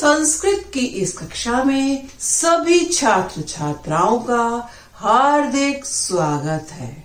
संस्कृत की इस कक्षा में सभी छात्र छात्राओं का हार्दिक स्वागत है।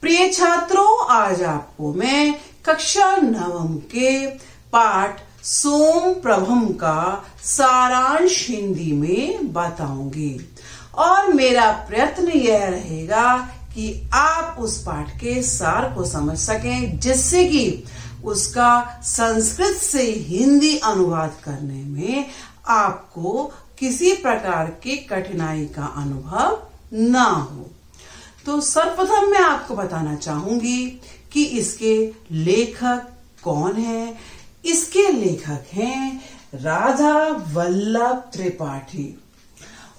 प्रिय छात्रों, आज आपको मैं कक्षा नवम के पाठ सोम प्रभम का सारांश हिंदी में बताऊँगी। और मेरा प्रयत्न यह रहेगा कि आप उस पाठ के सार को समझ सकें, जिससे कि उसका संस्कृत से हिंदी अनुवाद करने में आपको किसी प्रकार की कठिनाई का अनुभव ना हो। तो सर्वप्रथम मैं आपको बताना चाहूँगी कि इसके लेखक कौन है? इसके लेखक हैं राधा वल्लभ त्रिपाठी।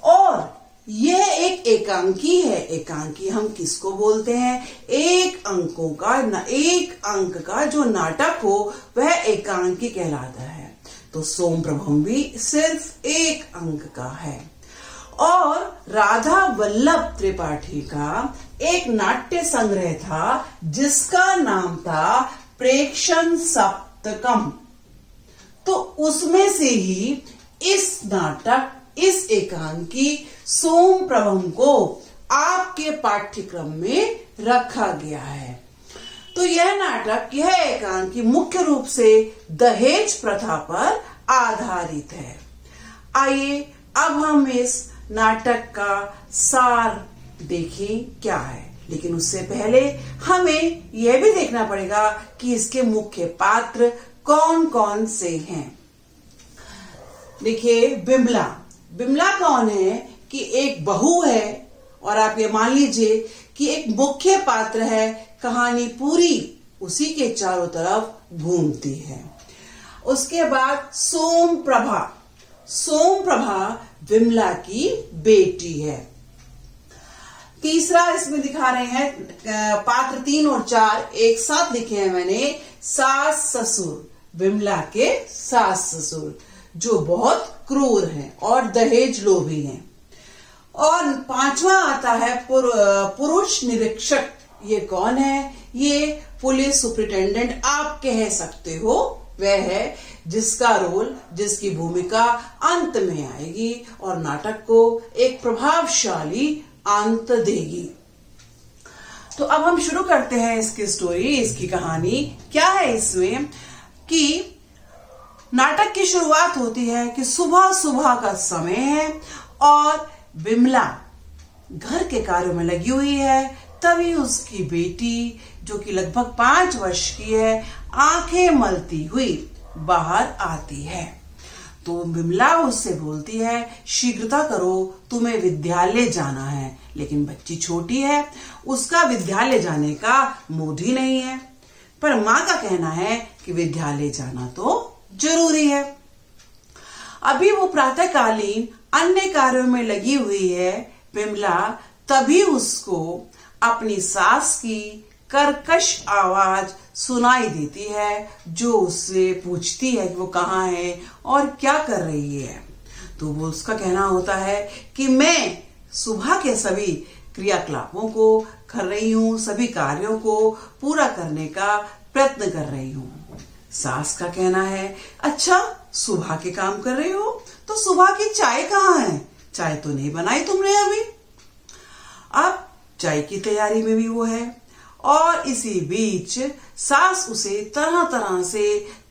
और यह एक एकांकी है। एकांकी हम किसको बोलते हैं? एक अंकों का एक अंक का जो नाटक हो, वह एकांकी कहलाता है। तो सोम प्रभम भी सिर्फ़ एक अंक का है। और राधा वल्लभ त्रिपाठी का एक नाट्य संग्रह था, जिसका नाम था प्रेक्षण सप्तकम। तो उसमें से ही इस नाटक, इस एकांकी सोम प्रभम को आपके पाठ्यक्रम में रखा गया है। तो यह नाटक, यह एकांकी मुख्य रूप से दहेज प्रथा पर आधारित है। आइए, अब हम इस नाटक का सार देखें क्या है। लेकिन उससे पहले हमें यह भी देखना पड़ेगा कि इसके मुख्य पात्र कौन कौन से हैं। देखिए, बिमला। बिमला कौन है? कि एक बहू है और आप ये मान लीजिए कि एक मुख्य पात्र है, कहानी पूरी उसी के चारों तरफ़ घूमती है। उसके बाद सोम प्रभा सोम प्रभा विमला की बेटी है। तीसरा इसमें दिखा रहे हैं पात्र तीन और चार एक साथ लिखे हैं मैंने, सास ससुर, विमला के सास ससुर, जो बहुत क्रूर हैं और दहेज लोभी हैं। और पांचवा आता है पुर, पुरुष निरीक्षक। ये कौन है? ये पुलिस सुप्रिंटेंडेंट आप कह सकते हो वह है जिसका रोल जिसकी भूमिका अंत में आएगी और नाटक को एक प्रभावशाली अंत देगी। तो अब हम शुरू करते हैं इसकी स्टोरी इसकी कहानी। क्या है इसमें? कि नाटक की शुरुआत होती है कि सुबह सुबह का समय है और बिमला घर के कार्यों में लगी हुई है। तभी उसकी बेटी, जो कि लगभग पाँच वर्ष की है, आँखें मलती हुई बाहर आती है। तो बिमला उससे बोलती है, शीघ्रता करो, तुम्हें विद्यालय जाना है। लेकिन बच्ची छोटी है, उसका विद्यालय जाने का मूड ही नहीं है। पर माँ का कहना है कि विद्यालय जाना तो ज़रूरी है। अभी वो प्रातःकालीन अन्य कार्यों में लगी हुई है, बिमला, तभी उसको अपनी सास की करकश आवाज़ सुनाई देती है, जो उससे पूछती है कि वो कहाँ है और क्या कर रही है। तो वो उसका कहना होता है कि मैं सुबह के सभी क्रियाकलापों को कर रही हूँ, सभी कार्यों को पूरा करने का प्रयत्न कर रही हूँ। सास का कहना है अच्छा सुबह के काम कर रहे हो तो सुबह की चाय कहाँ है? चाय तो नहीं बनाई तुमने अभी। अब चाय की तैयारी में भी वो है। और इसी बीच सास उसे तरह तरह से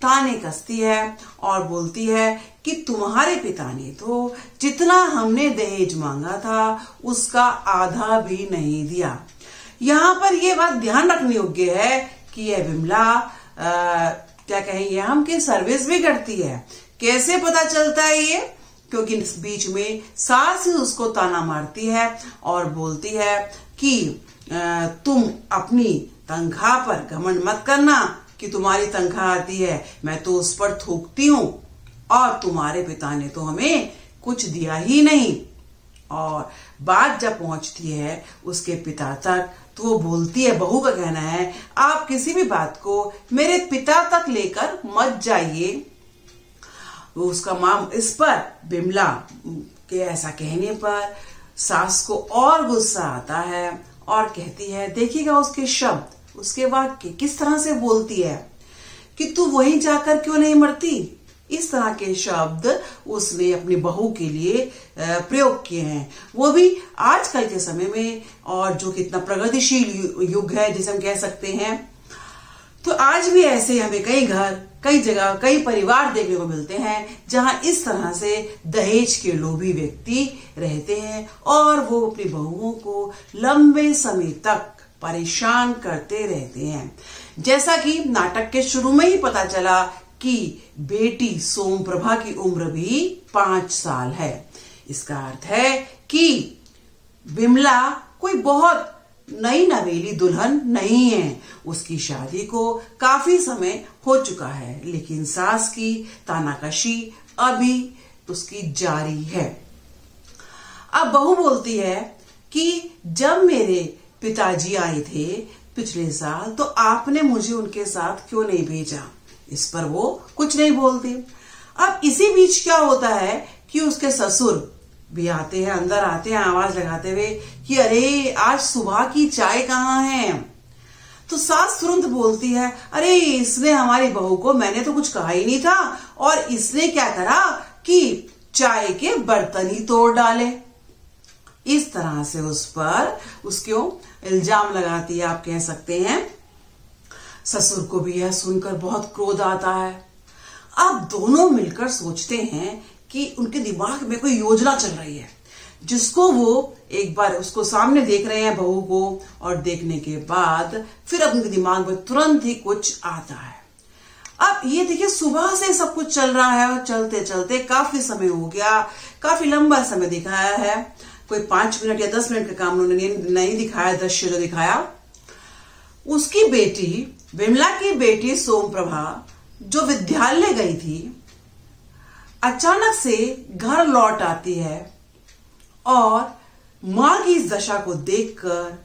ताने कसती है और बोलती है कि तुम्हारे पिता ने तो जितना हमने दहेज मांगा था, उसका आधा भी नहीं दिया। यहाँ पर यह बात ध्यान रखने योग्य है कि यह विमला क्या कहेंगे? हम कि सर्विस भी करती है। कैसे पता चलता है ये? क्योंकि इस बीच में सास ही उसको ताना मारती है और बोलती है कि तुम अपनी तनख्वाह पर घमंड मत करना कि तुम्हारी तनख्वाह आती है। मैं तो उस पर थूकती हूँ और तुम्हारे पिता ने तो हमें कुछ दिया ही नहीं। और बात जब पहुँचती है, उसके पिता तक तो वो बोलती है, बहू का कहना है, आप किसी भी बात को मेरे पिता तक लेकर मत जाइए। वो उसका माम इस पर बिमला के ऐसा कहने पर सास को और गुस्सा आता है और कहती है, देखिएगा उसके शब्द, उसके वाक्य किस तरह से बोलती है कि तू वहीं जाकर क्यों नहीं मरती? इस तरह के शब्द उसने अपनी बहू के लिए प्रयोग किए हैं। वो भी आजकल के समय में, और जो कितना प्रगतिशील युग है, जिसे हम कह सकते हैं। तो आज भी ऐसे हमें कई घर, कई जगह, कई परिवार देखने को मिलते हैं, जहाँ इस तरह से दहेज के लोभी व्यक्ति रहते हैं, और वो अपनी बहुओं को लंबे समय तक परेशान करते रहते हैं। जैसा कि नाटक के शुरू में ही पता चला कि बेटी सोम प्रभा की उम्र भी पाँच साल है। इसका अर्थ है कि बिमला कोई बहुत नई नवेली दुल्हन नहीं है। उसकी शादी को काफ़ी समय हो चुका है, लेकिन सास की तानाकशी अभी उसकी जारी है। अब बहू बोलती है कि जब मेरे पिताजी आए थे पिछले साल तो आपने मुझे उनके साथ क्यों नहीं भेजा? इस पर वो कुछ नहीं बोलती। अब इसी बीच क्या होता है कि उसके ससुर भी आते हैं, अंदर आते हैं, आवाज़ लगाते हुए कि, अरे, आज सुबह की चाय कहाँ है? तो सास तुरंत बोलती है, अरे, इसने हमारी बहू को मैंने तो कुछ कहा ही नहीं था, और इसने क्या करा कि चाय के बर्तन ही तोड़ डाले। इस तरह से उस पर उसको इल्ज़ाम लगाती है, आप कह सकते हैं। ससुर को भी यह सुनकर बहुत क्रोध आता है। अब दोनों मिलकर सोचते हैं कि उनके दिमाग में कोई योजना चल रही है, जिसको वो एक बार उसको सामने देख रहे हैं बहू को और देखने के बाद फिर अब उनके दिमाग में तुरंत ही कुछ आता है। अब ये देखिए, सुबह से सब कुछ चल रहा है और चलते चलते काफ़ी समय हो गया, काफ़ी लंबा समय दिखाया है। कोई पाँच मिनट या दस मिनट का काम उन्होंने नहीं दिखाया, दृश्य जो दिखाया। उसकी बेटी, विमला की बेटी सोम प्रभा जो विद्यालय गई थी, अचानक से घर लौट आती है और माँ की इस दशा को देखकर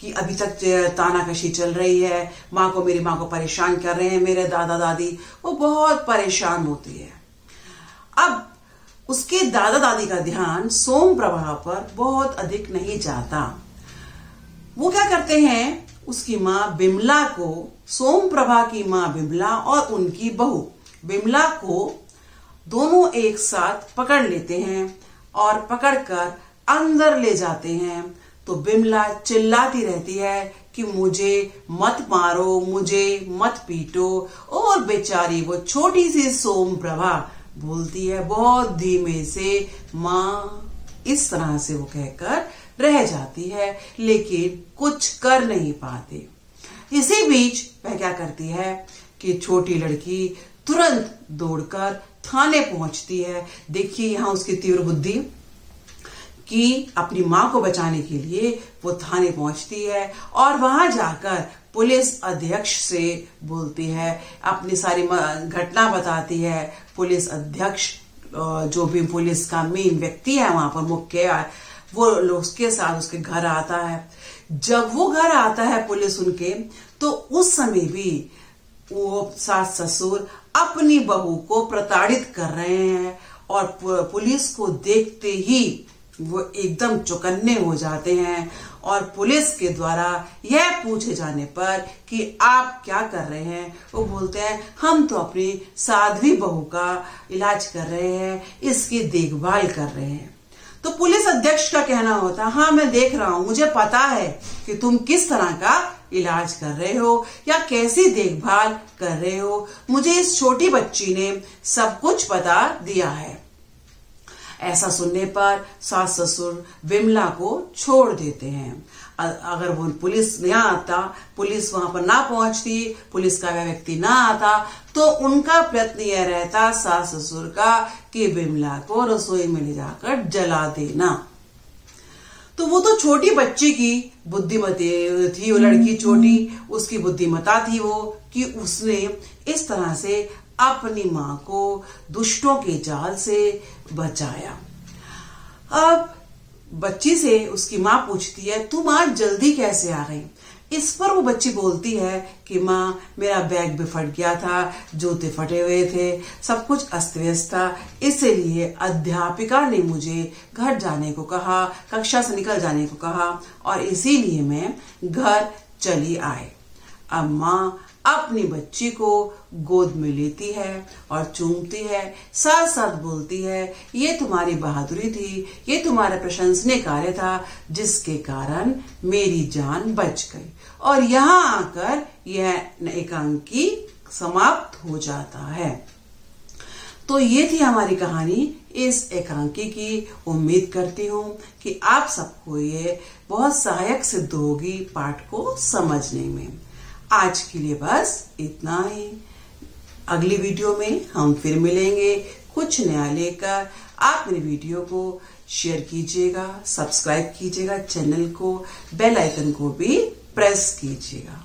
कि अभी तक तानाकशी चल रही है, माँ को मेरी माँ को परेशान कर रहे हैं मेरे दादा दादी। वो बहुत परेशान होती है। अब उसके दादा दादी का ध्यान सोम प्रभा पर बहुत अधिक नहीं जाता। वो क्या करते हैं उसकी माँ बिमला को, सोम प्रभा की माँ बिमला और उनकी बहू बिमला को दोनों एक साथ पकड़ लेते हैं और पकड़कर अंदर ले जाते हैं। तो बिमला चिल्लाती रहती है कि मुझे मत मारो, मुझे मत पीटो। और बेचारी वो छोटी सी सोम प्रभा बोलती है बहुत धीमे से, माँ, इस तरह से वो कहकर रह जाती है, लेकिन कुछ कर नहीं पाते। इसी बीच वह क्या करती है कि छोटी लड़की तुरंत दौड़कर थाने पहुँचती है। देखिए यहाँ उसकी तीव्र बुद्धि कि अपनी माँ को बचाने के लिए वो थाने पहुँचती है और वहाँ जाकर पुलिस अध्यक्ष से बोलती है, अपनी सारी घटना बताती है। पुलिस अध्यक्ष जो भी पुलिस का मेन व्यक्ति है वहाँ पर मुख्य वो उसके साथ उसके घर आता है। जब वो घर आता है पुलिस उनके तो उस समय भी वो सास ससुर अपनी बहू को प्रताड़ित कर रहे हैं और पुलिस को देखते ही वो एकदम चौकन्ने हो जाते हैं और पुलिस के द्वारा यह पूछे जाने पर कि आप क्या कर रहे हैं? वो बोलते हैं, हम तो अपनी साध्वी बहू का इलाज कर रहे हैं, इसकी देखभाल कर रहे हैं। तो पुलिस अध्यक्ष का कहना होता हाँ मैं देख रहा हूँ, मुझे पता है कि तुम किस तरह का इलाज कर रहे हो या कैसी देखभाल कर रहे हो। मुझे इस छोटी बच्ची ने सब कुछ बता दिया है। ऐसा सुनने पर सास ससुर विमला को छोड़ देते हैं। अगर वो पुलिस नहीं आता पुलिस वहाँ पर ना पहुँचती पुलिस का वह व्यक्ति ना आता तो उनका प्रयत्न यह रहता सास ससुर का कि विमला को रसोई में ले जाकर जला देना। तो वो तो छोटी बच्ची की बुद्धिमती थी वो लड़की छोटी उसकी बुद्धिमता थी वो कि उसने इस तरह से अपनी माँ को दुष्टों के जाल से बचाया। अब बच्ची से उसकी माँ पूछती है तुम आज जल्दी कैसे आ गई? इस पर वो बच्ची बोलती है कि, माँ, मेरा बैग भी फट गया था, जूते फटे हुए थे, सब कुछ अस्त व्यस्त था। इसलिए अध्यापिका ने मुझे घर जाने को कहा, कक्षा से निकल जाने को कहा और इसीलिए मैं घर चली आए अब माँ अपनी बच्ची को गोद में लेती है और चूमती है, साथ साथ बोलती है, ये तुम्हारी बहादुरी थी, ये तुम्हारा प्रशंसनीय कार्य था, जिसके कारण मेरी जान बच गई। और यहाँ आकर यह एकांकी समाप्त हो जाता है। तो ये थी हमारी कहानी इस एकांकी की। उम्मीद करती हूँ कि आप सबको ये बहुत सहायक सिद्ध होगी पाठ को समझने में। आज के लिए बस इतना ही। अगली वीडियो में हम फिर मिलेंगे कुछ नया लेकर। आप मेरे वीडियो को शेयर कीजिएगा, सब्सक्राइब कीजिएगा, चैनल को, बेल आइकन को भी प्रेस कीजिएगा।